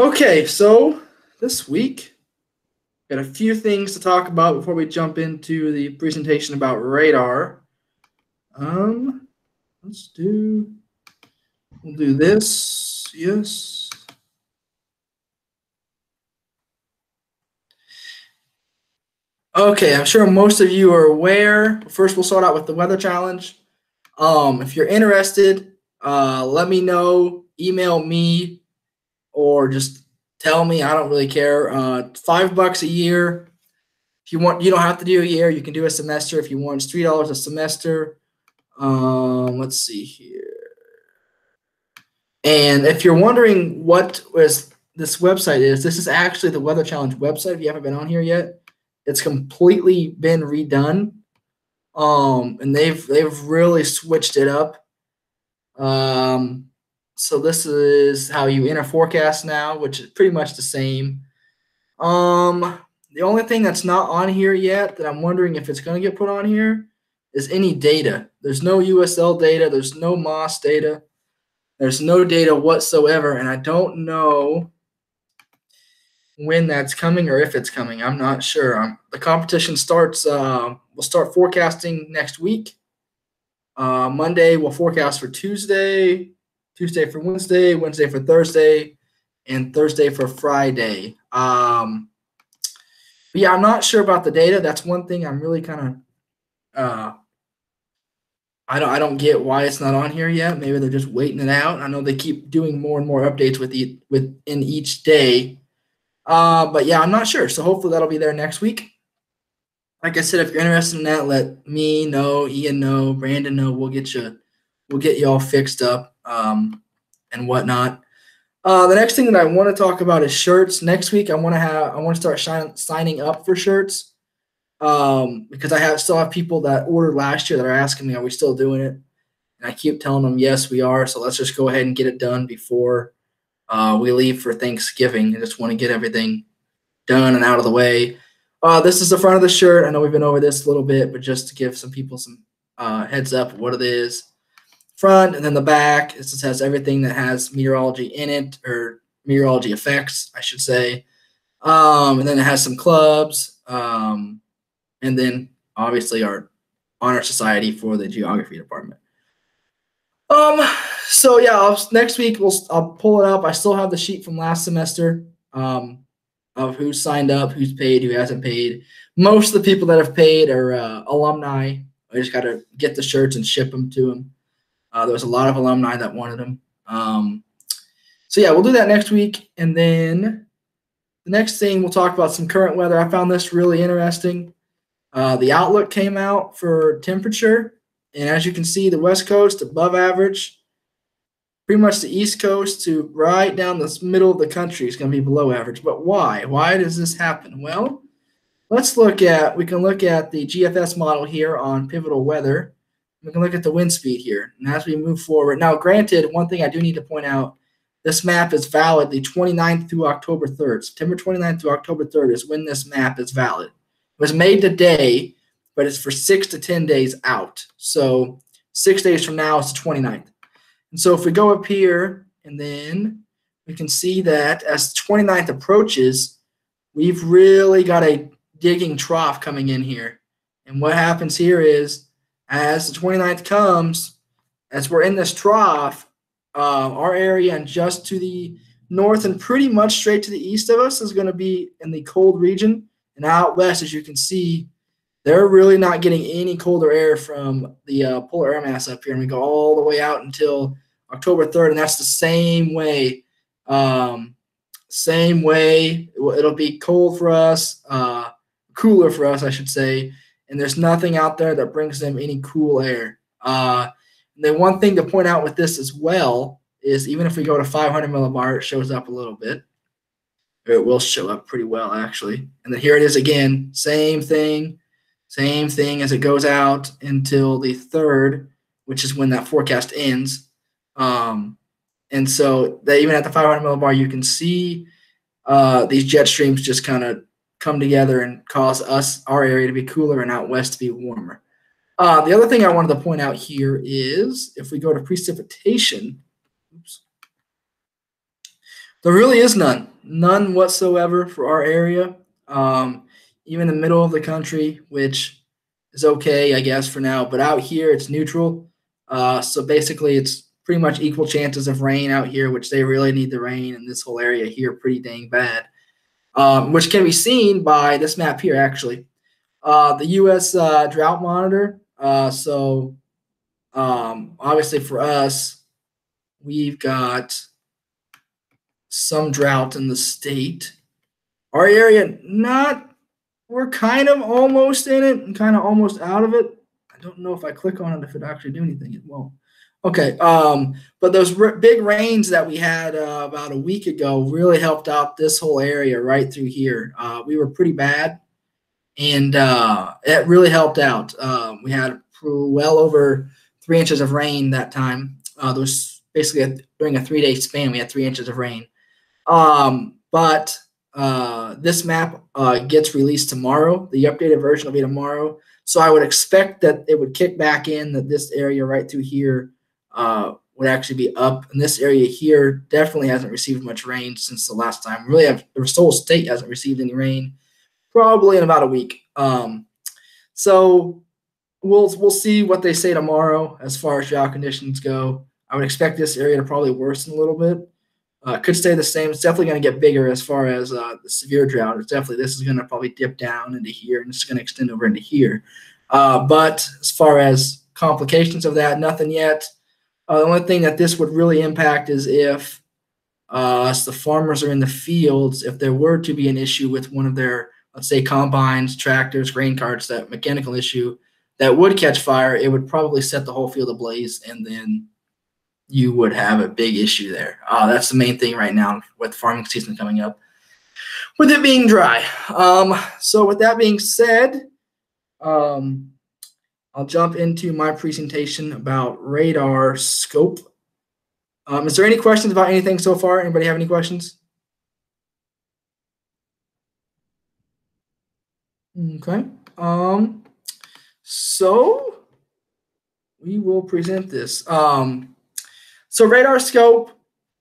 Okay, so this week, got a few things to talk about before we jump into the presentation about radar. Um, let's do, we'll do this, yes. Okay, I'm sure most of you are aware. First, we'll start out with the weather challenge. Um, if you're interested, uh, let me know. Email me or just tell me. I don't really care. Uh, five bucks a year. If you want, you don't have to do a year. You can do a semester if you want. It's three dollars a semester. Um, let's see here. And if you're wondering what was this website is, this is actually the Weather Challenge website. If you haven't been on here yet, it's completely been redone. Um, and they've they've really switched it up. Um, so this is how you enter forecast now, which is pretty much the same. Um, the only thing that's not on here yet that I'm wondering if it's going to get put on here is any data. There's no USL data. There's no MOS data. There's no data whatsoever, and I don't know when that's coming or if it's coming. I'm not sure. Um, the competition starts. Uh, we'll start forecasting next week. Uh, Monday we'll forecast for Tuesday. Tuesday for Wednesday, Wednesday for Thursday, and Thursday for Friday. Um, but yeah, I'm not sure about the data. That's one thing I'm really kind of uh, I don't I don't get why it's not on here yet. Maybe they're just waiting it out. I know they keep doing more and more updates with within each day. Uh, but yeah, I'm not sure. So hopefully that'll be there next week. Like I said, if you're interested in that, let me know, Ian know, Brandon know. We'll get you we'll get you all fixed up um, and whatnot. Uh, the next thing that I want to talk about is shirts. Next week, I want to have I want to start shine, signing up for shirts um, because I have still have people that ordered last year that are asking me, "Are we still doing it?" And I keep telling them, "Yes, we are." So let's just go ahead and get it done before uh, we leave for Thanksgiving. I just want to get everything done and out of the way. Uh, this is the front of the shirt. I know we've been over this a little bit, but just to give some people some uh, heads up what it is front, and then the back. It just has everything that has meteorology in it, or meteorology effects, I should say. Um, and then it has some clubs, um, and then obviously our honor society for the geography department. Um, so yeah, I'll, next week we'll I'll pull it up. I still have the sheet from last semester um, of who's signed up, who's paid, who hasn't paid. Most of the people that have paid are uh, alumni. I just got to get the shirts and ship them to them. Uh, there was a lot of alumni that wanted them. Um, so yeah, we'll do that next week, and then the next thing we'll talk about some current weather. I found this really interesting. Uh, the outlook came out for temperature, and as you can see, the west coast above average. Pretty much the east coast to right down the middle of the country is going to be below average. But why? Why does this happen? Well, let's look at we can look at the GFS model here on pivotal weather we can look at the wind speed here. And as we move forward, now granted, one thing I do need to point out, this map is valid the 29th through October 3rd. September 29th through October 3rd is when this map is valid. It was made today, but it's for six to 10 days out. So six days from now is the 29th. And so if we go up here and then we can see that as the 29th approaches, we've really got a digging trough coming in here. And what happens here is as the 29th comes, as we're in this trough, uh, our area and just to the north and pretty much straight to the east of us is going to be in the cold region. And out west, as you can see, they're really not getting any colder air from the uh, polar air mass up here. And we go all the way out until October 3rd. And that's the same way. Um, same way. It'll be cold for us, uh, cooler for us, I should say and there's nothing out there that brings them any cool air. Uh, and then one thing to point out with this as well is even if we go to 500 millibar, it shows up a little bit. It will show up pretty well actually. And then here it is again, same thing, same thing as it goes out until the third, which is when that forecast ends. Um, and so that even at the 500 millibar, you can see uh, these jet streams just kind of come together and cause us our area to be cooler and out west to be warmer. Uh, the other thing I wanted to point out here is if we go to precipitation, oops, There really is none, none whatsoever for our area. Um, even the middle of the country, which is okay, I guess, for now. But out here, it's neutral. Uh, so basically, it's pretty much equal chances of rain out here, which they really need the rain in this whole area here pretty dang bad. Um, which can be seen by this map here, actually. Uh, the U.S. Uh, drought monitor. Uh, so um, obviously for us, we've got some drought in the state. Our area, not, we're kind of almost in it and kind of almost out of it. I don't know if I click on it, if it actually do anything. It won't. Okay. Um, but those r- big rains that we had uh, about a week ago really helped out this whole area right through here. Uh, we were pretty bad, and uh, it really helped out. Um, we had well over three inches of rain that time. Uh, there was basically a, during a three day span, we had three inches of rain. Um, but uh, this map uh, gets released tomorrow. The updated version will be tomorrow. So I would expect that it would kick back in that this area right through here uh, would actually be up. And this area here definitely hasn't received much rain since the last time. Really, have, the whole state hasn't received any rain, probably in about a week. Um, so we'll we'll see what they say tomorrow as far as drought conditions go. I would expect this area to probably worsen a little bit. Uh, could stay the same. It's definitely going to get bigger as far as uh, the severe drought. It's definitely this is going to probably dip down into here and it's going to extend over into here. Uh, but as far as complications of that, nothing yet. Uh, the only thing that this would really impact is if uh, the farmers are in the fields, if there were to be an issue with one of their, let's say, combines, tractors, grain carts, that mechanical issue that would catch fire, it would probably set the whole field ablaze, and then you would have a big issue there. Uh, that's the main thing right now with farming season coming up, with it being dry. Um, so, with that being said, um, I'll jump into my presentation about RadarScope. Um, is there any questions about anything so far? Anybody have any questions? Okay. Um, so we will present this. Um, so RadarScope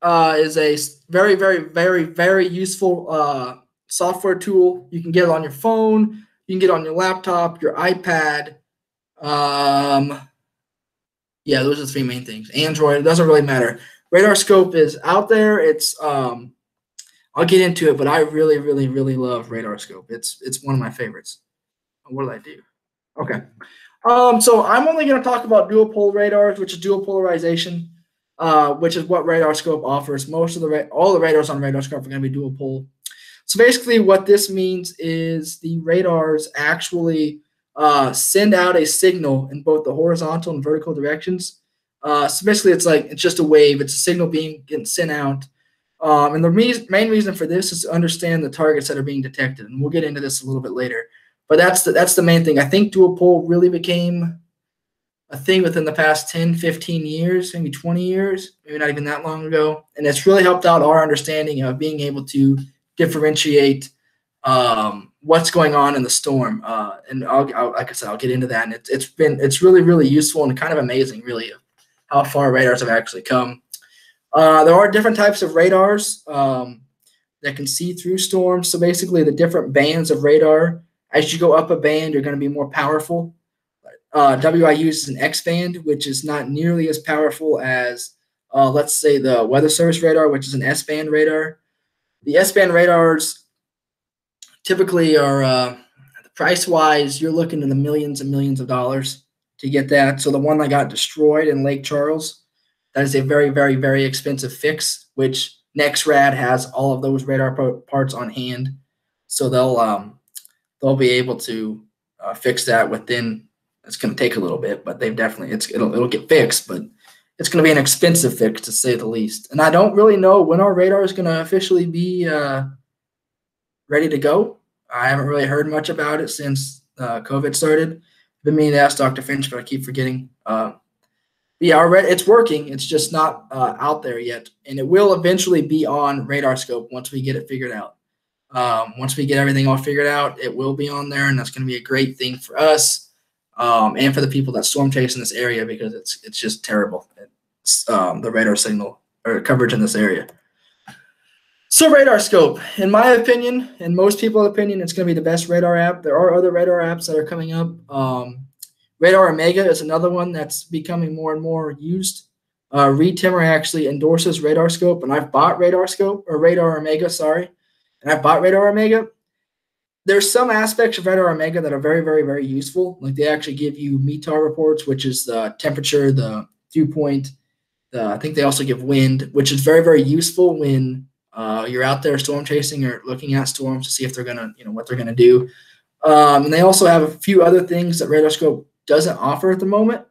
uh, is a very, very, very, very useful uh, software tool. You can get it on your phone. You can get it on your laptop, your iPad, um, yeah, those are the three main things. Android, doesn't really matter. RadarScope is out there. It's um, I'll get into it, but I really, really, really love RadarScope. It's it's one of my favorites. What did I do? Okay. Um, so I'm only going to talk about dual pol radars, which is dual polarization, uh, which is what RadarScope offers. Most of the ra- all the radars on RadarScope are going to be dual pol. So basically, what this means is the radars actually uh, send out a signal in both the horizontal and vertical directions. Uh, so basically, it's like it's just a wave. It's a signal being getting sent out. Um, and the re- main reason for this is to understand the targets that are being detected, and we'll get into this a little bit later. But that's the, that's the main thing. I think dual pol really became a thing within the past 10, 15 years, maybe 20 years, maybe not even that long ago. And it's really helped out our understanding of being able to differentiate um, what's going on in the storm. Uh, and I'll, I'll, like I said, I'll get into that. And it's, it's been, it's really, really useful and kind of amazing, really, how far radars have actually come. Uh, there are different types of radars um, that can see through storms. So basically, the different bands of radar, as you go up a band, you're going to be more powerful. Uh, WI uses an X band, which is not nearly as powerful as, uh, let's say, the Weather Service radar, which is an S band radar. The S band radars typically are uh, price wise, you're looking in the millions and millions of dollars to get that. So the one that got destroyed in Lake Charles, that is a very, very, very expensive fix, which NexRad has all of those radar parts on hand. So they'll um, they'll be able to uh, fix that within. It's going to take a little bit, but they've definitely it's it'll it'll get fixed, but it's going to be an expensive fix to say the least. And I don't really know when our radar is going to officially be uh, ready to go. I haven't really heard much about it since uh, COVID started. I've been meaning to ask Dr. Finch, but I keep forgetting. Uh, yeah, already it's working. It's just not uh, out there yet, and it will eventually be on RadarScope once we get it figured out. Um, once we get everything all figured out, it will be on there, and that's going to be a great thing for us um, and for the people that storm chase in this area because it's it's just terrible. It's, um, the radar signal or coverage in this area. So RadarScope, in my opinion, and most people's opinion, it's going to be the best radar app. There are other radar apps that are coming up. Um, radar Omega is another one that's becoming more and more used. Uh, Reed Timmer actually endorses RadarScope, and I've bought RadarScope or Radar Omega, sorry, and I've bought Radar Omega. There's some aspects of Radar Omega that are very, very, very useful. Like they actually give you METAR reports, which is the temperature, the dew point. I think they also give wind, which is very, very useful when uh, you're out there storm chasing or looking at storms to see if they're gonna, you know, what they're gonna do. Um, and they also have a few other things that RadarScope doesn't offer at the moment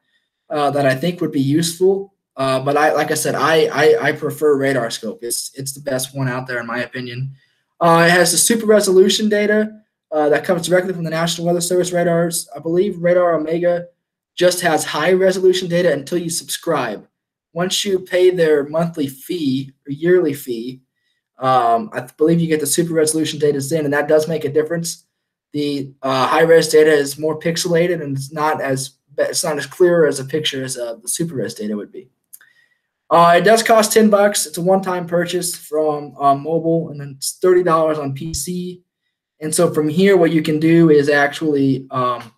uh, that I think would be useful. Uh, but I, like I said, I, I, I prefer RadarScope. It's it's the best one out there in my opinion. Uh, it has the super resolution data uh, that comes directly from the National Weather Service radars. I believe Radar Omega just has high resolution data until you subscribe. Once you pay their monthly fee or yearly fee, um, I believe you get the super resolution data in, and that does make a difference. The uh, high res data is more pixelated and it's not as it's not as clear as a picture as uh, the super res data would be. Uh, it does cost 10 bucks. It's a one-time purchase from uh, mobile, and then it's $30 on PC. And so from here, what you can do is actually um,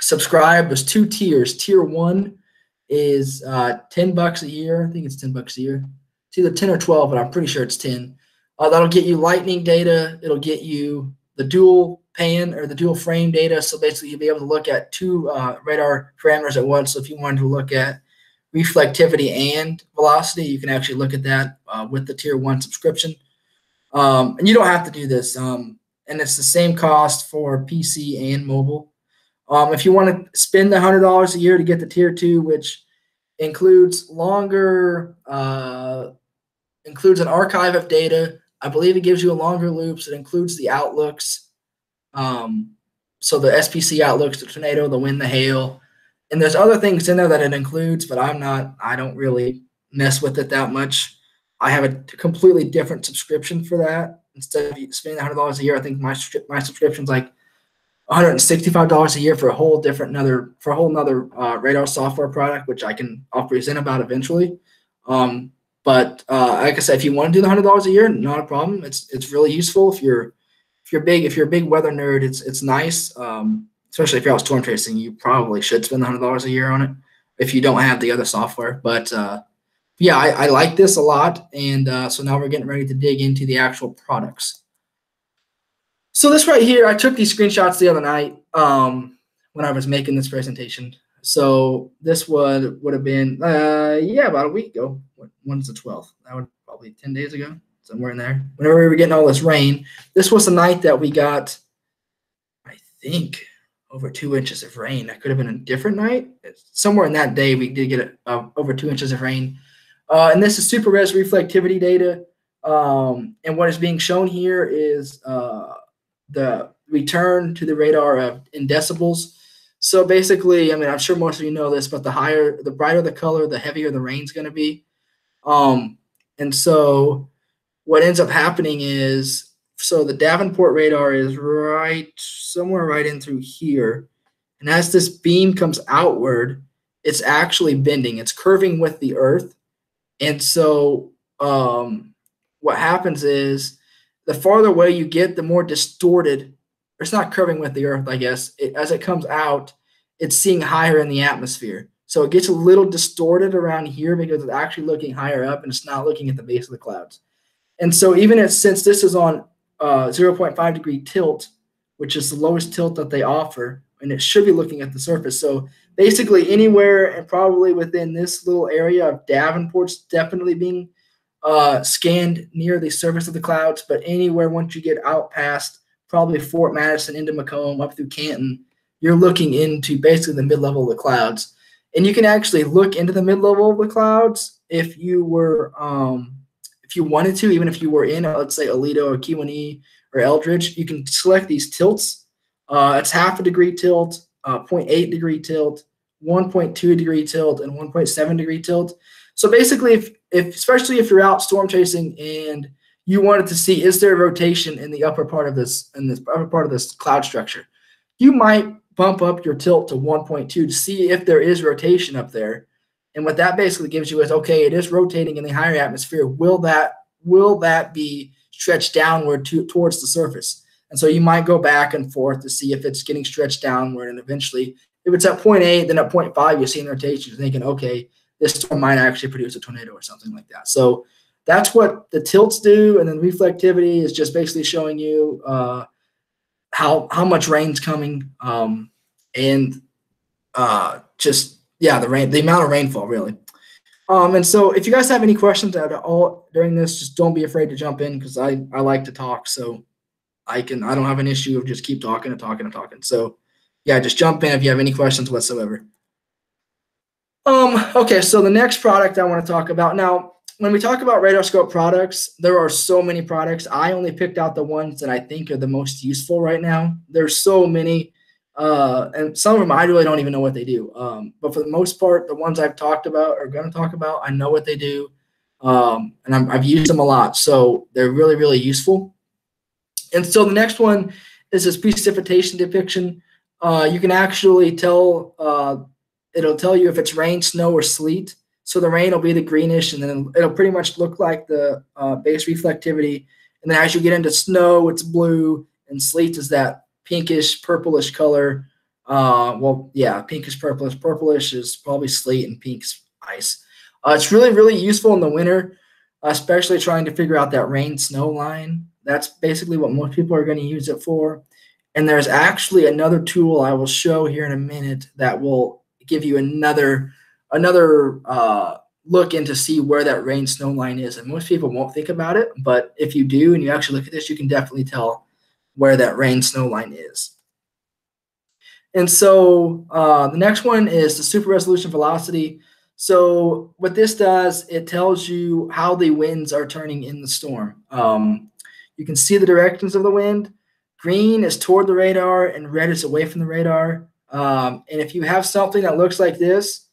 subscribe. There's two tiers. Tier one is uh, 10 bucks a year. I think it's 10 bucks a year. It's either 10 or 12, but I'm pretty sure it's 10. Uh, that'll get you lightning data. It'll get you the dual pan or the dual frame data. So basically, you'll be able to look at two uh, radar parameters at once. So if you wanted to look at reflectivity and velocity. You can actually look at that uh, with the tier one subscription. Um, and you don't have to do this. Um, and it's the same cost for PC and mobile. Um, if you want to spend the hundred dollars a year to get the tier two, which includes longer, uh, includes an archive of data. I believe it gives you a longer loops. It includes the outlooks. Um, so the SPC outlooks, the tornado, the wind, the hail, and there's other things in there that it includes, but I'm not, I don't really mess with it that much. I have a completely different subscription for that. Instead of spending hundred dollars a year, I think my my subscription's like 165 dollars a year for a whole different another for a whole another uh, radar software product, which I can I'll present about eventually. Um, but uh, like I said, if you want to do the hundred dollars a year, not a problem. It's it's really useful if you're if you're big if you're a big weather nerd. It's it's nice. Um, especially if you're out storm tracing, you probably should spend hundred dollars a year on it if you don't have the other software. But uh, yeah, I, I, like this a lot, and uh, so now we're getting ready to dig into the actual products. So this right here, I took these screenshots the other night um, when I was making this presentation. So this would would have been uh, yeah about a week ago. When's the twelfth? That would probably ten days ago, somewhere in there. Whenever we were getting all this rain, this was the night that we got. I think over two inches of rain. That could have been a different night. Somewhere in that day, we did get uh, over two inches of rain. Uh, and this is super res reflectivity data. Um, and what is being shown here is uh, the return to the radar of, in decibels. So basically, I mean, I'm sure most of you know this, but the higher, the brighter the color, the heavier the rain's going to be. Um, and so what ends up happening is so the Davenport radar is right somewhere right in through here. And as this beam comes outward, it's actually bending, it's curving with the earth. And so um, what happens is the farther away you get, the more distorted, it's not curving with the earth, I guess. It, as it comes out, it's seeing higher in the atmosphere. So it gets a little distorted around here because it's actually looking higher up and it's not looking at the base of the clouds. And so even if, since this is on uh, 0.5 degree tilt, which is the lowest tilt that they offer, and it should be looking at the surface. So basically, anywhere and probably within this little area of Davenport's definitely being uh, scanned near the surface of the clouds, but anywhere once you get out past probably Fort Madison into Macomb up through Canton, you're looking into basically the mid level of the clouds. And you can actually look into the mid level of the clouds if you were um, if you wanted to, even if you were in, uh, let's say, Aledo or Kewanee or Eldridge, you can select these tilts. Uh, it's half a degree tilt, uh, 0.8 degree tilt, 1.2 degree tilt, and 1.7 degree tilt. So basically, if, if especially if you're out storm chasing and you wanted to see is there rotation in the upper part of this in this upper part of this cloud structure, you might bump up your tilt to 1.2 to see if there is rotation up there and what that basically gives you is okay, it is rotating in the higher atmosphere. Will that will that be stretched downward to, towards the surface? And so you might go back and forth to see if it's getting stretched downward. And eventually, if it's at point A, then at point five, you see an rotation, thinking, okay, this storm might actually produce a tornado or something like that. So that's what the tilts do. And then reflectivity is just basically showing you uh, how how much rain's coming um, and uh, just yeah, the rain, the amount of rainfall really. Um, and so if you guys have any questions at all during this, just don't be afraid to jump in because I, I like to talk. So I can, I don't have an issue of just keep talking and talking and talking. So yeah, just jump in if you have any questions whatsoever. Um, okay, so the next product I want to talk about now, when we talk about RadarScope products, there are so many products. I only picked out the ones that I think are the most useful right now. There's so many. Uh, and some of them I really don't even know what they do. Um, but for the most part, the ones I've talked about or going to talk about, I know what they do, um, and i have used them a lot, so they're really really useful. And so the next one is this precipitation depiction. Uh, you can actually tell uh, it'll tell you if it's rain, snow, or sleet. So the rain will be the greenish, and then it'll pretty much look like the uh, base reflectivity. And then as you get into snow, it's blue, and sleet is that pinkish purplish color. Uh, well, yeah, pinkish purplish. Purplish is probably sleet and pink's ice. Uh, it's really, really useful in the winter, especially trying to figure out that rain snow line. That's basically what most people are going to use it for. And there's actually another tool I will show here in a minute that will give you another another uh, look into see where that rain snow line is. And most people won't think about it, but if you do and you actually look at this, you can definitely tell where that rain snow line is. And so uh, the next one is the super resolution velocity. So what this does, it tells you how the winds are turning in the storm. Um, you can see the directions of the wind. Green is toward the radar and red is away from the radar. Um, and if you have something that looks like this,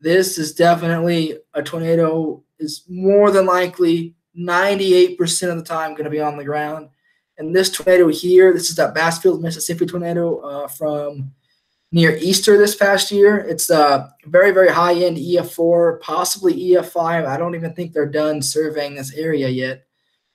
this is definitely a tornado is more than likely 98% of the time going to be on the ground. And this tornado here, this is that Bassfield, Mississippi tornado uh, from near Easter this past year. It's a very, very high end EF4, possibly EF5. I don't even think they're done surveying this area yet.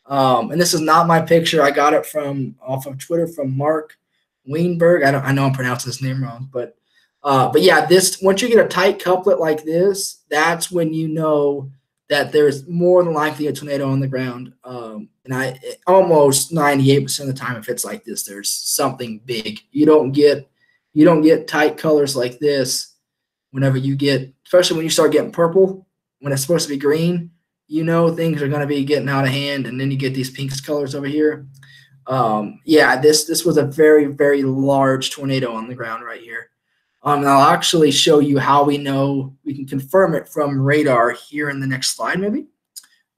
Um, and this is not my picture. I got it from off of Twitter from Mark Weinberg. I don't. I know I'm pronouncing his name wrong, but uh, but yeah, this once you get a tight couplet like this, that's when you know that there's more than likely a tornado on the ground. Um, and I almost 98% of the time, if it's like this, there's something big. You don't get you don't get tight colors like this whenever you get, especially when you start getting purple when it's supposed to be green. You know things are going to be getting out of hand, and then you get these pinks colors over here. Um, yeah, this this was a very very large tornado on the ground right here. Um, and I'll actually show you how we know we can confirm it from radar here in the next slide, maybe.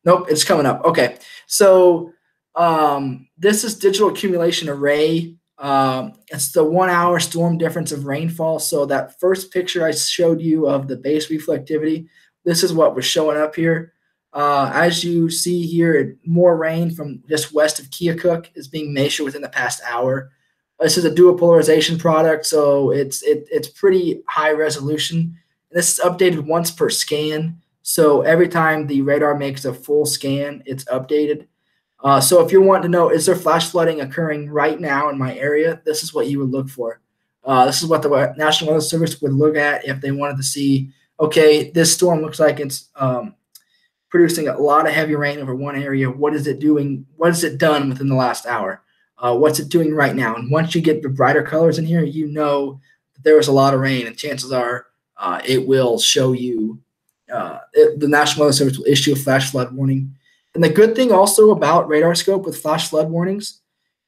Nope, it's coming up. Okay, so um, this is digital accumulation array. Um, it's the one hour storm difference of rainfall. So that first picture I showed you of the base reflectivity, this is what was showing up here. Uh, as you see here, more rain from just west of Keokuk is being measured within the past hour. This is a dual polarization product, so it's it, it's pretty high resolution. This is updated once per scan. So every time the radar makes a full scan, it's updated. Uh, so if you're wanting to know, is there flash flooding occurring right now in my area? This is what you would look for. Uh, this is what the National Weather Service would look at if they wanted to see, okay, this storm looks like it's um, producing a lot of heavy rain over one area. What is it doing? What has it done within the last hour? uh, what's it doing right now. And once you get the brighter colors in here, you know that there was a lot of rain, and chances are uh, it will show you. Uh, it, the National Weather Service will issue a flash flood warning. And the good thing also about RadarScope with flash flood warnings,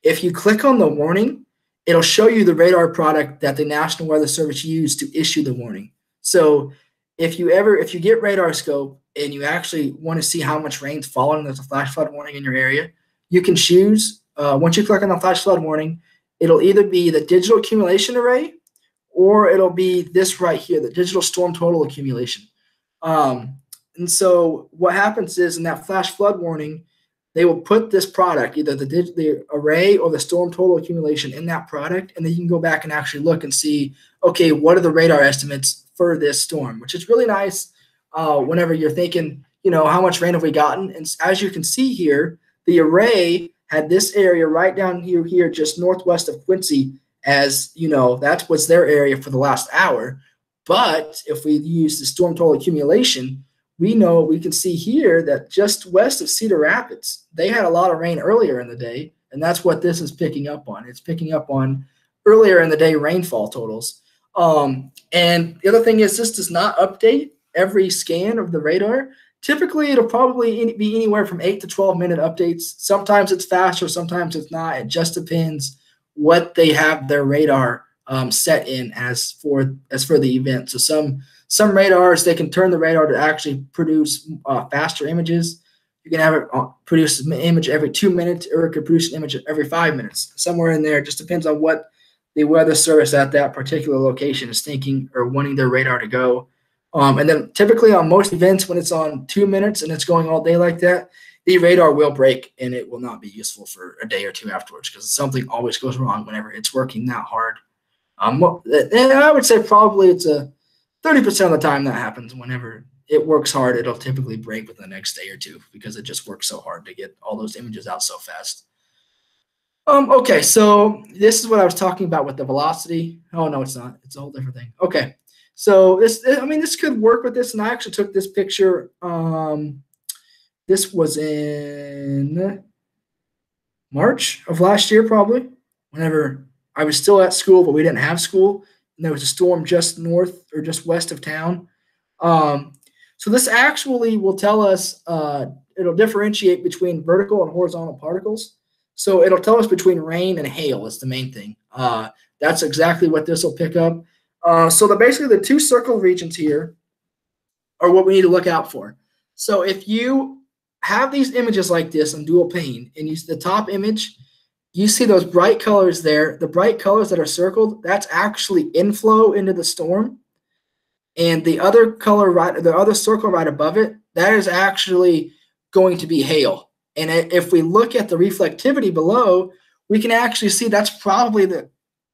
if you click on the warning, it'll show you the radar product that the National Weather Service used to issue the warning. So if you ever if you get RadarScope and you actually want to see how much rain's falling, there's a flash flood warning in your area, you can choose uh, once you click on the flash flood warning, it'll either be the digital accumulation array or it'll be this right here, the digital storm total accumulation. Um, and so what happens is in that flash flood warning, they will put this product, either the, the array or the storm total accumulation in that product, and then you can go back and actually look and see, okay, what are the radar estimates for this storm, which is really nice uh, whenever you're thinking, you know, how much rain have we gotten? And as you can see here, the array had this area right down here, here just northwest of Quincy, as you know, that was their area for the last hour. But if we use the storm total accumulation, we know we can see here that just west of Cedar Rapids, they had a lot of rain earlier in the day, and that's what this is picking up on. It's picking up on earlier in the day rainfall totals. Um, and the other thing is, this does not update every scan of the radar. Typically, it'll probably be anywhere from eight to 12 minute updates. Sometimes it's faster, sometimes it's not. It just depends what they have their radar um, set in as for as for the event. So some some radars they can turn the radar to actually produce uh, faster images. You can have it uh, produce an image every two minutes, or it could produce an image every five minutes. Somewhere in there, it just depends on what the weather service at that particular location is thinking or wanting their radar to go. Um, and then typically on most events, when it's on two minutes and it's going all day like that, the radar will break and it will not be useful for a day or two afterwards because something always goes wrong whenever it's working that hard. Um, and I would say probably it's a 30% of the time that happens whenever it works hard, it'll typically break within the next day or two because it just works so hard to get all those images out so fast. Um, okay, so this is what I was talking about with the velocity. Oh, no, it's not. It's a whole different thing. Okay, so this, I mean, this could work with this, and I actually took this picture. Um, this was in March of last year, probably, whenever I was still at school, but we didn't have school. And there was a storm just north or just west of town. Um, so this actually will tell us, uh, it'll differentiate between vertical and horizontal particles. So it'll tell us between rain and hail is the main thing. Uh, that's exactly what this will pick up. Uh, so the, basically the two circle regions here are what we need to look out for. So if you have these images like this on dual pane and use the top image, you see those bright colors there. The bright colors that are circled, that's actually inflow into the storm. And the other color right, the other circle right above it, that is actually going to be hail. And if we look at the reflectivity below, we can actually see that's probably the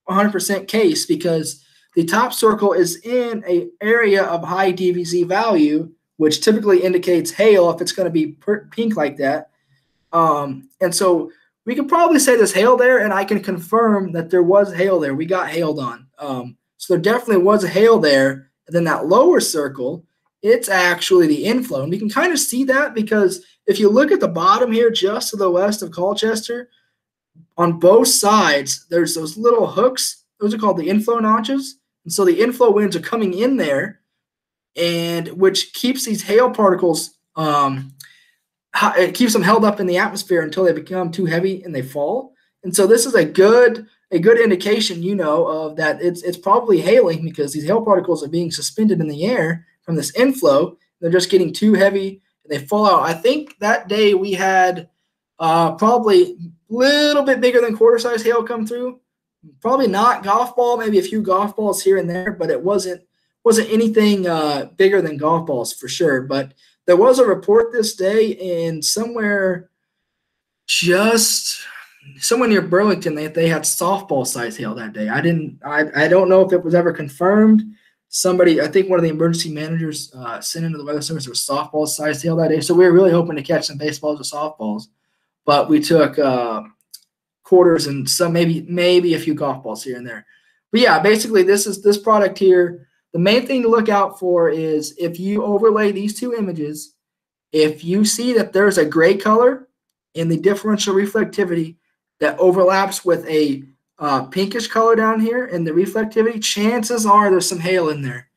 100% case because the top circle is in a area of high DBZ value, which typically indicates hail if it's going to be pink like that. Um, and so we can probably say there's hail there, and I can confirm that there was hail there. We got hailed on. Um, so there definitely was hail there. And then that lower circle, it's actually the inflow. And we can kind of see that because if you look at the bottom here, just to the west of Colchester, on both sides, there's those little hooks. Those are called the inflow notches. And so the inflow winds are coming in there, and which keeps these hail particles, um, it keeps them held up in the atmosphere until they become too heavy and they fall. And so this is a good a good indication, you know, of that it's it's probably hailing because these hail particles are being suspended in the air from this inflow. They're just getting too heavy and they fall out. I think that day we had uh, probably a little bit bigger than quarter size hail come through. Probably not golf ball, maybe a few golf balls here and there, but it wasn't wasn't anything uh, bigger than golf balls for sure. But there was a report this day in somewhere just somewhere near Burlington they, they had softball size hail that day. I didn't I, I don't know if it was ever confirmed somebody, I think one of the emergency managers uh, sent into the weather service was softball size hail that day. So we were really hoping to catch some baseballs or softballs, but we took uh, quarters and some maybe maybe a few golf balls here and there. But yeah, basically this is this product here. The main thing to look out for is if you overlay these two images, if you see that there's a gray color in the differential reflectivity that overlaps with a uh, pinkish color down here and the reflectivity, chances are there's some hail in there.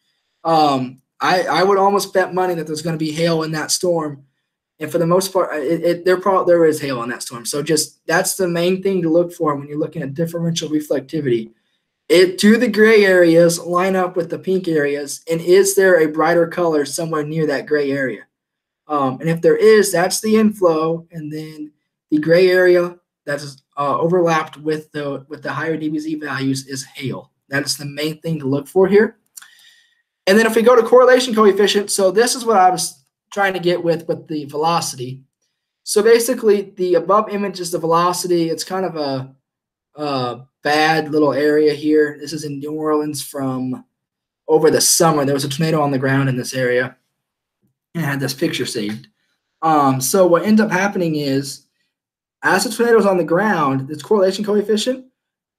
Um, I, I would almost bet money that there's going to be hail in that storm. And for the most part, it, it there probably there is hail in that storm. So just that's the main thing to look for when you're looking at differential reflectivity. It do the gray areas line up with the pink areas, and is there a brighter color somewhere near that gray area? Um, and if there is, that's the inflow, and then the gray area that's uh, overlapped with the with the higher DBZ values is hail. That is the main thing to look for here. And then if we go to correlation coefficient, so this is what I was trying to get with with the velocity. So basically, the above image is the velocity. It's kind of a, a bad little area here. This is in New Orleans from over the summer. There was a tornado on the ground in this area. and had this picture saved. Um, so what ends up happening is, as the tornado is on the ground, this correlation coefficient,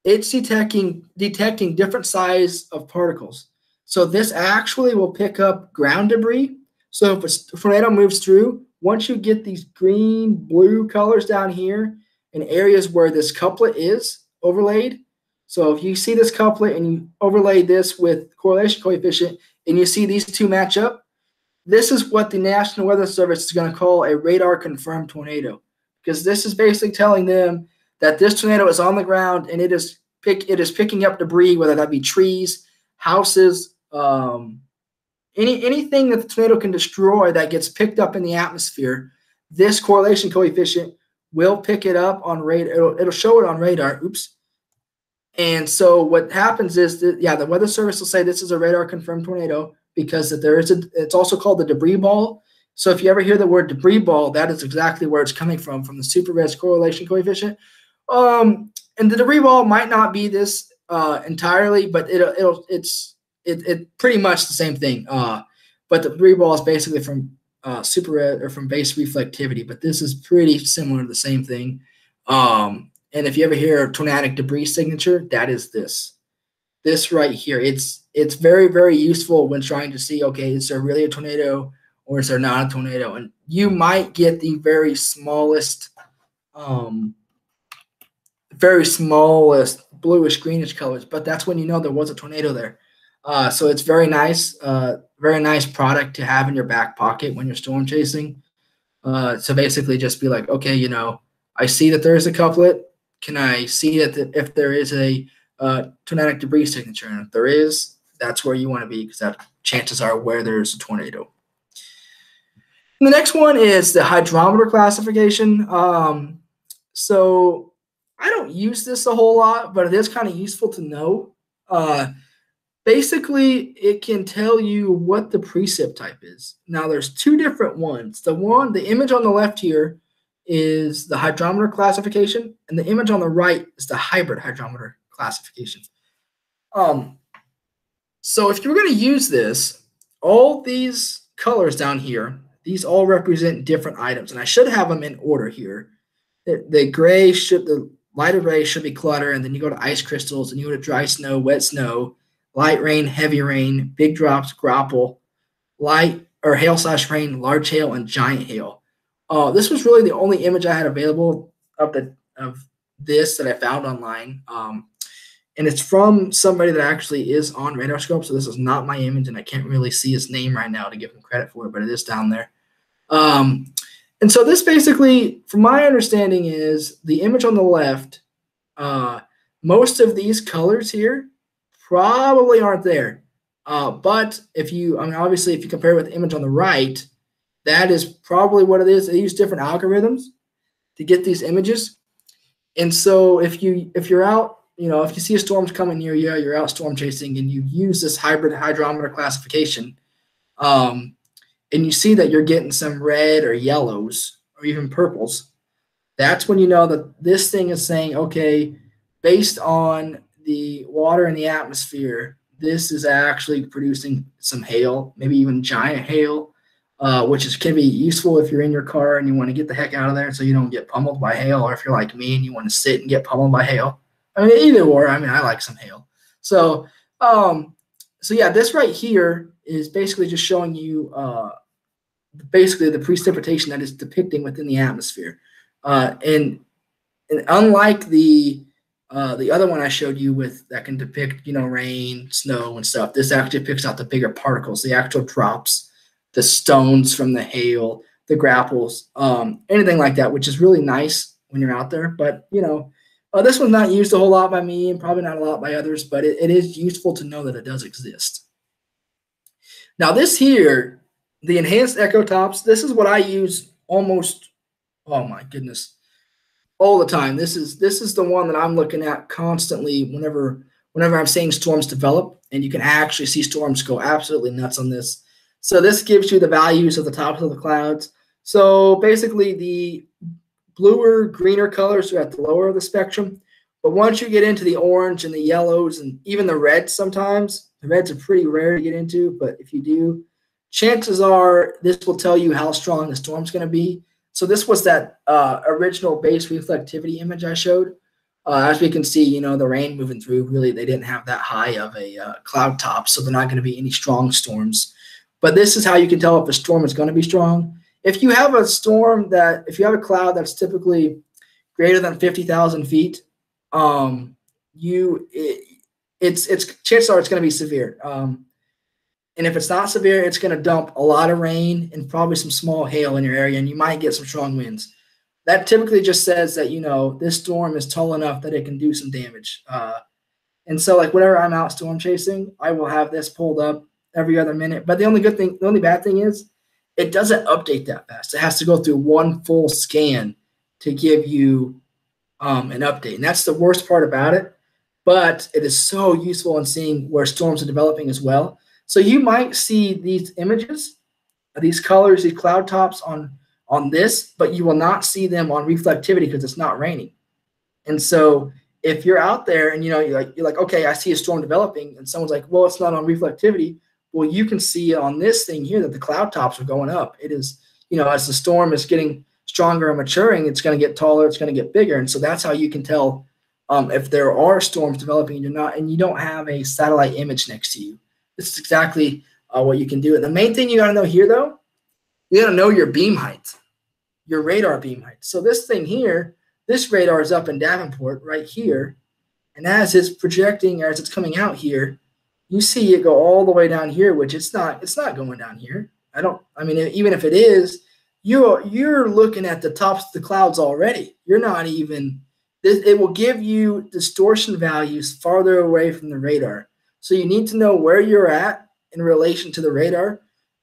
it's detecting detecting different size of particles. So this actually will pick up ground debris. So if a tornado moves through, once you get these green, blue colors down here in areas where this couplet is overlaid, so if you see this couplet and you overlay this with correlation coefficient and you see these two match up, this is what the National Weather Service is going to call a radar confirmed tornado. Because this is basically telling them that this tornado is on the ground and it is pick it is picking up debris, whether that be trees, houses, um, any anything that the tornado can destroy that gets picked up in the atmosphere. This correlation coefficient will pick it up on radar. It'll, it'll show it on radar. Oops. And so what happens is that yeah, the weather service will say this is a radar confirmed tornado because that there is a. It's also called the debris ball. So if you ever hear the word debris ball, that is exactly where it's coming from, from the super correlation coefficient. Um, and the debris ball might not be this uh, entirely, but it'll, it'll it's it, it pretty much the same thing. Uh, but the debris ball is basically from uh, super red or from base reflectivity, but this is pretty similar to the same thing. Um, and if you ever hear a tornadic debris signature, that is this. This right here. It's it's very very useful when trying to see okay, is there really a tornado or is there not a tornado? And you might get the very smallest um, very smallest bluish greenish colors, but that's when you know there was a tornado there. Uh, so it's very nice, uh, very nice product to have in your back pocket when you're storm chasing. Uh, so basically, just be like, okay, you know, I see that there is a couplet. Can I see that the, if there is a uh, tornadic debris signature? And if there is, that's where you want to be because that chances are where there's a tornado. And the next one is the hydrometeor classification. Um, so I don't use this a whole lot, but it is kind of useful to know. Uh, basically, it can tell you what the precip type is. Now, there's two different ones. The one, the image on the left here is the hydrometeor classification, and the image on the right is the hybrid hydrometeor classification. Um, so if you're going to use this, all these colors down here, these all represent different items, and I should have them in order here. The, the gray should the light array should be clutter, and then you go to ice crystals, and you go to dry snow, wet snow, light rain, heavy rain, big drops, graupel, light or hail slash rain, large hail, and giant hail. Uh, this was really the only image I had available of the of this that I found online. Um, and it's from somebody that actually is on RadarScope. So this is not my image, and I can't really see his name right now to give him credit for it, but it is down there. Um, and so this basically, from my understanding, is the image on the left. Uh, most of these colors here probably aren't there. Uh, but if you, I mean, obviously, if you compare it with the image on the right, that is probably what it is. They use different algorithms to get these images. And so if you if you're out, you know, if you see a storm's coming near you, you're out storm chasing, and you use this hybrid hydrometeor classification, um, and you see that you're getting some red or yellows or even purples, that's when you know that this thing is saying, okay, based on the water in the atmosphere, this is actually producing some hail, maybe even giant hail, uh, which is can be useful if you're in your car and you want to get the heck out of there so you don't get pummeled by hail, or if you're like me and you want to sit and get pummeled by hail. I mean, either or. I mean, I like some hail. So, um, so yeah, this right here is basically just showing you uh, basically the precipitation that is depicting within the atmosphere. Uh, and, and unlike the uh, the other one I showed you with that can depict, you know, rain, snow, and stuff, this actually picks out the bigger particles, the actual drops, the stones from the hail, the graupels, um, anything like that, which is really nice when you're out there. But you know, uh, this one's not used a whole lot by me, and probably not a lot by others, but it, it is useful to know that it does exist. Now, this here the enhanced echo tops, this is what I use almost, oh my goodness, all the time. This is this is the one that I'm looking at constantly whenever whenever I'm seeing storms develop, and you can actually see storms go absolutely nuts on this. So this gives you the values of the tops of the clouds. So basically the bluer, greener colors are at the lower of the spectrum. But once you get into the orange and the yellows and even the reds sometimes, the reds are pretty rare to get into, but if you do, chances are this will tell you how strong the storm's going to be. So this was that uh, original base reflectivity image I showed. Uh, as we can see, you know, the rain moving through, really, they didn't have that high of a uh, cloud top, so they're not going to be any strong storms. But this is how you can tell if a storm is going to be strong. If you have a storm that, if you have a cloud that's typically greater than 50,000 feet, um, you, it, it's, it's, chances are it's going to be severe. Um, and if it's not severe, it's going to dump a lot of rain and probably some small hail in your area, and you might get some strong winds. That typically just says that you know this storm is tall enough that it can do some damage. Uh, and so, like whenever I'm out storm chasing, I will have this pulled up every other minute. But the only good thing, the only bad thing is, it doesn't update that fast. It has to go through one full scan to give you um, an update, and that's the worst part about it. But it is so useful in seeing where storms are developing as well so you might see these images, these colors, these cloud tops on on this, but you will not see them on reflectivity because it's not raining. And so if you're out there and you know you're like you're like okay, I see a storm developing, and someone's like, well, it's not on reflectivity. Well, you can see on this thing here that the cloud tops are going up. It is you know as the storm is getting stronger and maturing, it's going to get taller, it's going to get bigger, and so that's how you can tell um, if there are storms developing and you're not, and you don't have a satellite image next to you. This is exactly uh, what you can do. And the main thing you got to know here, though, you got to know your beam height, your radar beam height. So this thing here, this radar is up in Davenport right here. And as it's projecting, as it's coming out here, you see it go all the way down here, which it's not, it's not going down here. I don't, I mean, even if it is, you're, you're looking at the tops of the clouds already. You're not even, it will give you distortion values farther away from the radar. So you need to know where you're at in relation to the radar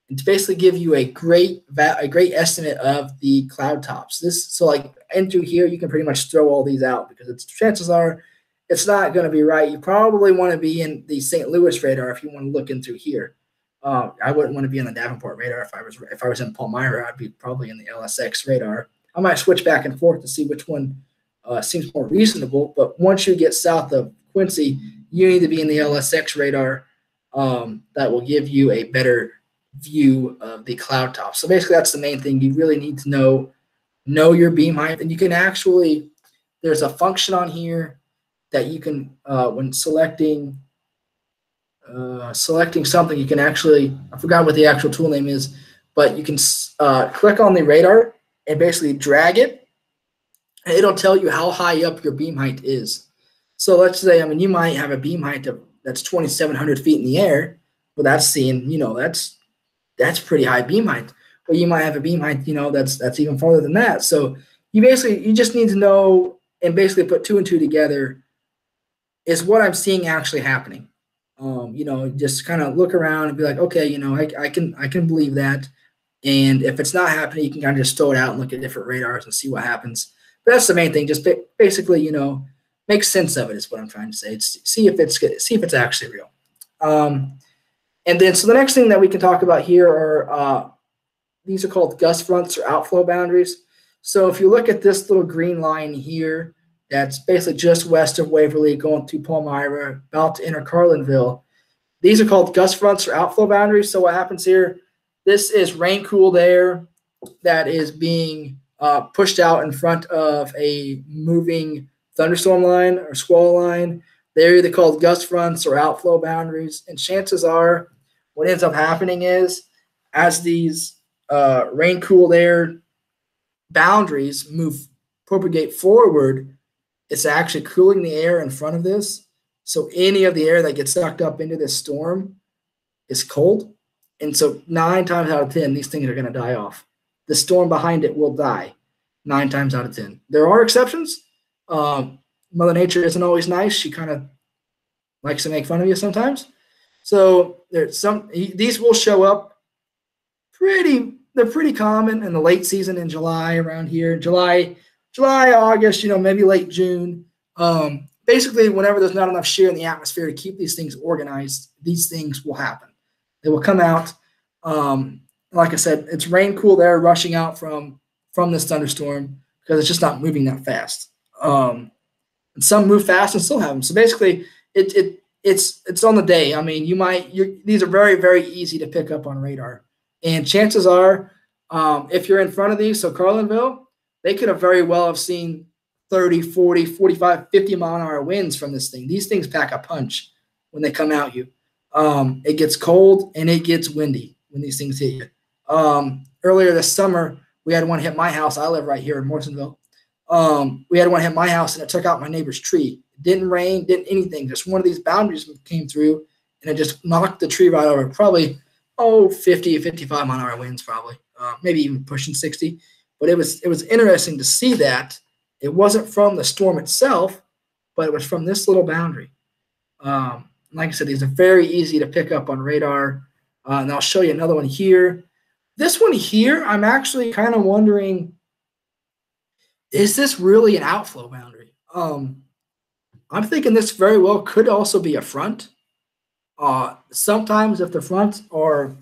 and to basically give you a great a great estimate of the cloud tops. This so like into here you can pretty much throw all these out because it's chances are it's not going to be right. You probably want to be in the St. Louis radar if you want to look into here. Uh, I wouldn't want to be on the Davenport radar if I was if I was in Palmyra. I'd be probably in the LSX radar. I might switch back and forth to see which one uh, seems more reasonable. But once you get south of Quincy, you need to be in the LSX radar. Um, that will give you a better view of the cloud top. So basically, that's the main thing. You really need to know know your beam height, and you can actually there's a function on here that you can uh, when selecting uh, selecting something, you can actually I forgot what the actual tool name is, but you can uh, click on the radar and basically drag it. And it'll tell you how high up your beam height is. So let's say, I mean, you might have a beam height of that's 2,700 feet in the air. Well, that's seeing, you know, that's that's pretty high beam height. Or you might have a beam height, you know, that's that's even farther than that. So you basically you just need to know and basically put two and two together. Is what I'm seeing actually happening? Um, you know, just kind of look around and be like, okay, you know, I, I can I can believe that. And if it's not happening, you can kind of just throw it out and look at different radars and see what happens. But that's the main thing. Just basically, you know, make sense of it is what I'm trying to say. It's, see if it's see if it's actually real. Um, and then so the next thing that we can talk about here are uh, these are called gust fronts or outflow boundaries. So if you look at this little green line here, that's basically just west of Waverly, going to Palmyra, about to enter Carlinville. These are called gust fronts or outflow boundaries. So what happens here? This is rain cooled air that is being uh, pushed out in front of a moving thunderstorm line or squall line. They're either called gust fronts or outflow boundaries. And chances are, what ends up happening is as these uh, rain cooled air boundaries move, propagate forward, it's actually cooling the air in front of this. So any of the air that gets sucked up into this storm is cold. And so nine times out of 10, these things are going to die off. The storm behind it will die nine times out of 10. There are exceptions. Um, Mother Nature isn't always nice. She kind of likes to make fun of you sometimes. So there's some these will show up pretty. They're pretty common in the late season in July around here. July, July, August. You know, maybe late June. Um, basically, whenever there's not enough shear in the atmosphere to keep these things organized, these things will happen. They will come out. Um, like I said, it's rain cool air rushing out from from this thunderstorm because it's just not moving that fast. Um, and some move fast and still have them. So basically, it, it it's it's on the day. I mean, you might these are very very easy to pick up on radar. And chances are, um, if you're in front of these, so Carlinville, they could have very well have seen 30, 40, 45, 50 mile an hour winds from this thing. These things pack a punch when they come out you. Um, it gets cold and it gets windy when these things hit you. Um, earlier this summer, we had one hit my house. I live right here in Morrisonville. Um, we had one hit my house and it took out my neighbor's tree. It didn't rain, didn't anything. Just one of these boundaries came through and it just knocked the tree right over. Probably, oh, 50, 55 mile an hour winds, probably, uh, maybe even pushing 60. But it was it was interesting to see that it wasn't from the storm itself, but it was from this little boundary. Um, like I said, these are very easy to pick up on radar. Uh, and I'll show you another one here. This one here, I'm actually kind of wondering, is this really an outflow boundary? Um, I'm thinking this very well could also be a front. Uh, sometimes if the fronts are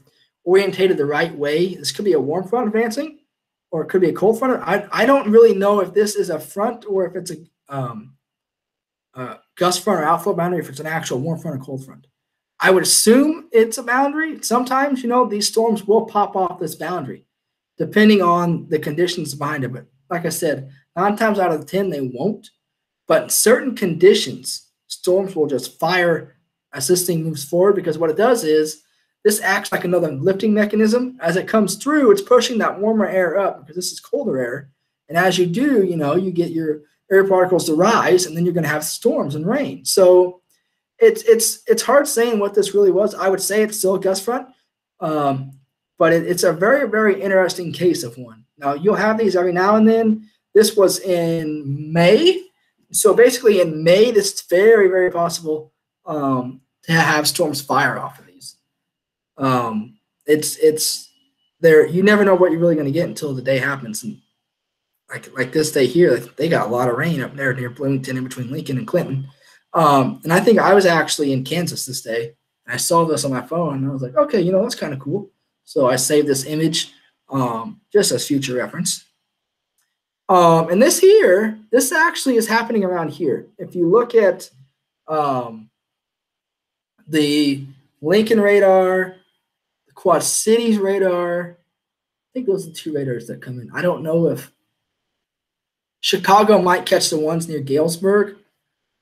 orientated the right way, this could be a warm front advancing or it could be a cold front. I, I don't really know if this is a front or if it's a um, gust front or outflow boundary, if it's an actual warm front or cold front. I would assume it's a boundary. Sometimes, you know, these storms will pop off this boundary depending on the conditions behind it. But like I said, nine times out of the 10, they won't. But in certain conditions, storms will just fire as this thing moves forward because what it does is this acts like another lifting mechanism. As it comes through, it's pushing that warmer air up because this is colder air. And as you do, you know, you get your air particles to rise, and then you're going to have storms and rain. So it's it's it's hard saying what this really was. I would say it's still a gust front, um, but it, it's a very very interesting case of one. Now you'll have these every now and then. This was in May, so basically in May, it's very very possible um, to have storms fire off of these. Um, it's it's there. You never know what you're really going to get until the day happens. And like like this day here, they got a lot of rain up there near Bloomington, in between Lincoln and Clinton. Um, and I think I was actually in Kansas this day. I saw this on my phone, and I was like, okay, you know, that's kind of cool. So I saved this image um, just as future reference. Um, and this here, this actually is happening around here. If you look at um, the Lincoln radar, the Quad Cities radar. I think those are the two radars that come in. I don't know if Chicago might catch the ones near Galesburg,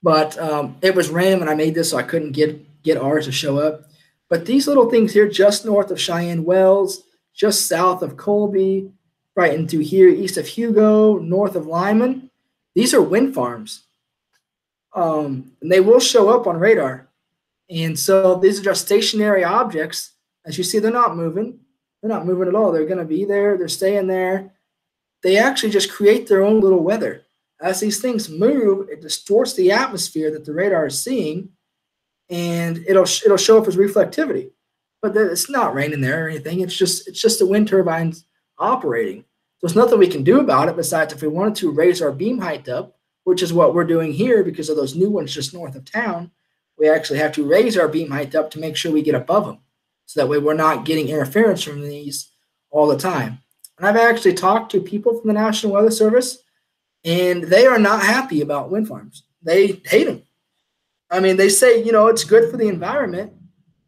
but um, it was random and I made this so I couldn't get get ours to show up. But these little things here, just north of Cheyenne Wells, just south of Colby, right into here, east of Hugo, north of Limon, these are wind farms. Um, and they will show up on radar. And so these are just stationary objects as you see, they're not moving. They're not moving at all. They're going to be there. They're staying there. They actually just create their own little weather. As these things move, it distorts the atmosphere that the radar is seeing, and it'll it'll show up as reflectivity. But it's not raining there or anything. It's just it's just the wind turbines operating. So There's nothing we can do about it besides if we wanted to raise our beam height up, which is what we're doing here because of those new ones just north of town. We actually have to raise our beam height up to make sure we get above them so that way we're not getting interference from these all the time. And I've actually talked to people from the National Weather Service, and they are not happy about wind farms. They hate them. I mean, they say, you know, it's good for the environment,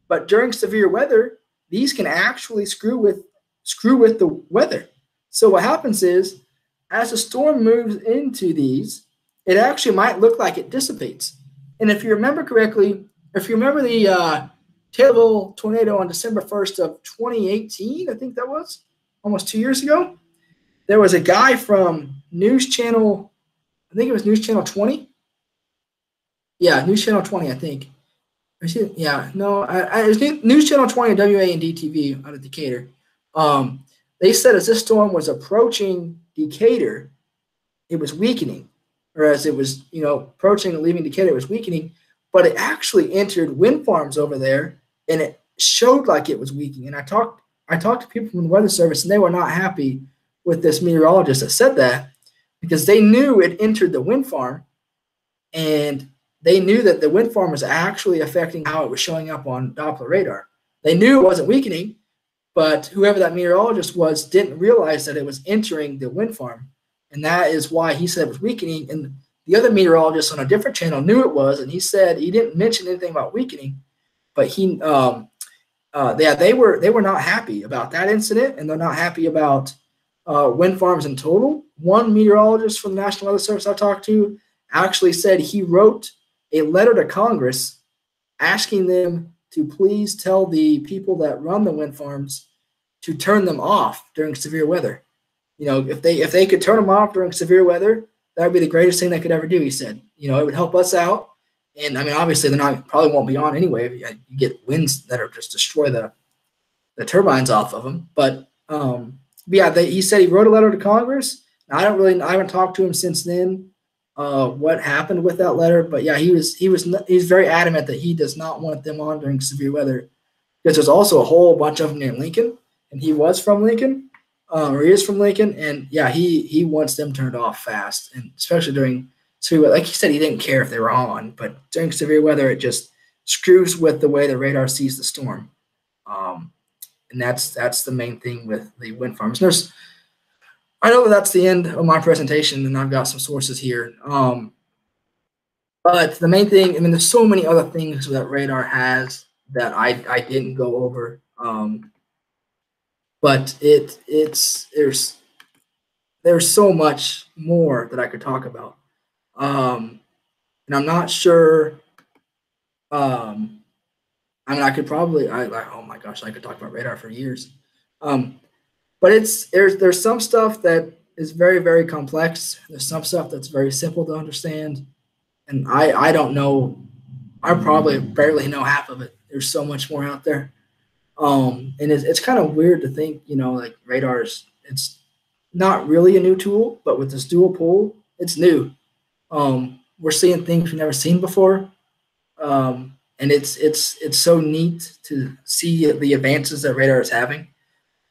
but during severe weather, these can actually screw with screw with the weather. So what happens is, as a storm moves into these, it actually might look like it dissipates. And if you remember correctly, if you remember the uh, tornado on December 1st of 2018, I think that was almost two years ago. There was a guy from News Channel, I think it was News Channel 20. Yeah, News Channel 20, I think. Yeah, no, I, I, it was News Channel 20 WAND TV out of Decatur. Um, they said as this storm was approaching Decatur, it was weakening, or as it was, you know, approaching and leaving Decatur, it was weakening, but it actually entered wind farms over there and it showed like it was weakening. And I talked I talked to people from the weather service, and they were not happy with this meteorologist that said that because they knew it entered the wind farm, and they knew that the wind farm was actually affecting how it was showing up on Doppler radar. They knew it wasn't weakening, but whoever that meteorologist was didn't realize that it was entering the wind farm, and that is why he said it was weakening. And the other meteorologist on a different channel knew it was, and he said he didn't mention anything about weakening but he um, uh, yeah, they were they were not happy about that incident, and they're not happy about uh, wind farms in total. One meteorologist from the National Weather Service I talked to actually said he wrote a letter to Congress asking them to please tell the people that run the wind farms to turn them off during severe weather. You know, if they if they could turn them off during severe weather, that would be the greatest thing they could ever do. He said, you know, it would help us out. And I mean, obviously, they're not probably won't be on anyway. You get winds that are just destroy the the turbines off of them. But um, yeah, they, he said he wrote a letter to Congress. I don't really, I haven't talked to him since then. Uh, what happened with that letter? But yeah, he was he was he's very adamant that he does not want them on during severe weather because there's also a whole bunch of them near Lincoln, and he was from Lincoln, uh, or he is from Lincoln, and yeah, he he wants them turned off fast, and especially during severe weather. Like he said, he didn't care if they were on, but during severe weather, it just screws with the way the radar sees the storm. Um, and that's that's the main thing with the wind farms. There's I know that that's the end of my presentation, and I've got some sources here. Um, but the main thing, I mean, there's so many other things that radar has that I, I didn't go over. Um, but it it's there's there's so much more that I could talk about. Um, and I'm not sure. Um, I mean, I could probably I like oh my gosh, I could talk about radar for years. Um, but it's there's there's some stuff that is very very complex. There's some stuff that's very simple to understand, and I I don't know. I probably barely know half of it. There's so much more out there, um, and it's it's kind of weird to think you know like radars. It's not really a new tool, but with this dual pol, it's new. Um, we're seeing things we've never seen before, um, and it's it's it's so neat to see the advances that radar is having.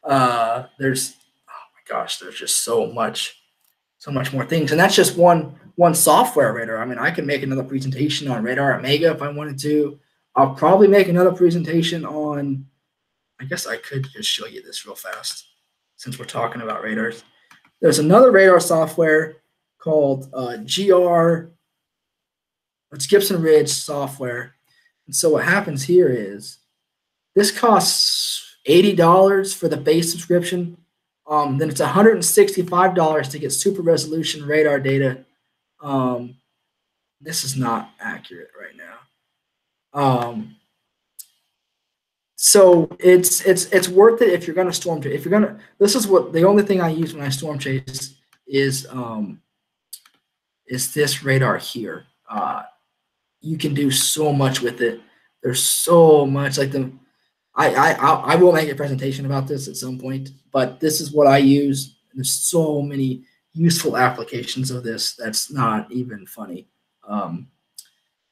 Uh, there's oh my gosh, there's just so much, so much more things, and that's just one one software radar. I mean, I can make another presentation on RadarOmega if I wanted to. I'll probably make another presentation on. I guess I could just show you this real fast since we're talking about radars. There's another radar software called uh, GR. It's Gibson Ridge software. And so what happens here is this costs $80 for the base subscription. Um, then it's $165 to get super resolution radar data. Um, this is not accurate right now. Um, so it's it's it's worth it if you're gonna storm chase. If you're gonna, this is what the only thing I use when I storm chase is um, is this radar here. Uh, you can do so much with it. There's so much like the I, I I will make a presentation about this at some point, but this is what I use. There's so many useful applications of this that's not even funny. Um,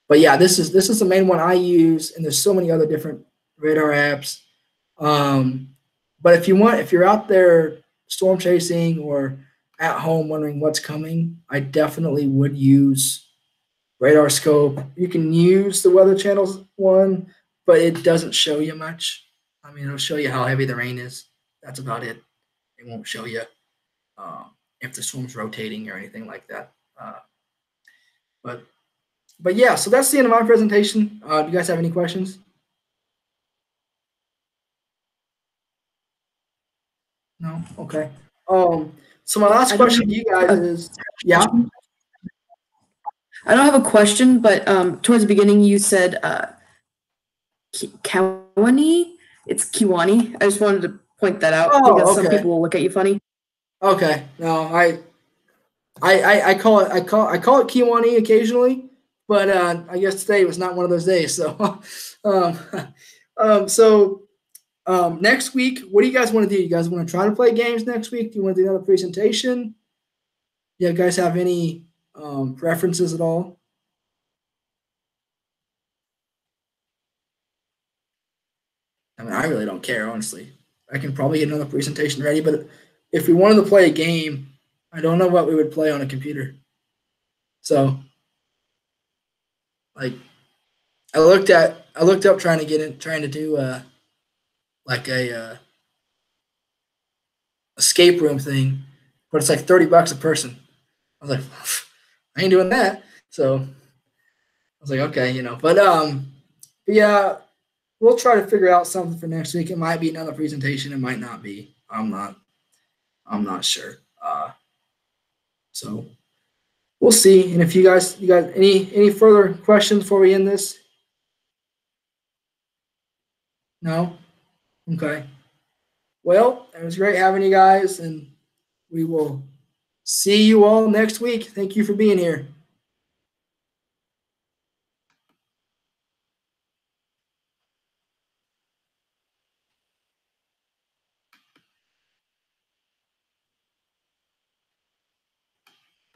but yeah, this is this is the main one I use, and there's so many other different radar apps. Um, but if you want, if you're out there storm chasing or at home wondering what's coming, I definitely would use RadarScope. You can use the Weather Channels one but it doesn't show you much. I mean, it'll show you how heavy the rain is. That's about it. It won't show you uh, if the storm's rotating or anything like that. Uh, but but yeah, so that's the end of my presentation. Uh, do you guys have any questions? No. Okay. Um. So my last question to you guys is, yeah. I don't have a question, but um, towards the beginning you said uh, Kewanee. It's Kewanee. I just wanted to point that out oh, because okay. some people will look at you funny. Okay. No, I, I, I, I call it I call I call it Kewanee occasionally, but uh, I guess today was not one of those days. So, um, um, so um, next week, what do you guys want to do? You guys want to try to play games next week? Do you want to do another presentation? Do you guys have any um, preferences at all? I mean, I really don't care, honestly. I can probably get another presentation ready, but if we wanted to play a game, I don't know what we would play on a computer. So, like, I looked at, I looked up trying to get in, trying to do, uh, like a, uh, escape room thing, but it's like 30 bucks a person. I was like, I ain't doing that. So I was like, okay, you know, but, um, yeah, we'll try to figure out something for next week. It might be another presentation. It might not be. I'm not. I'm not sure. Uh, so we'll see. And if you guys, you got any any further questions before we end this? No. Okay. Well, it was great having you guys, and we will see you all next week. Thank you for being here.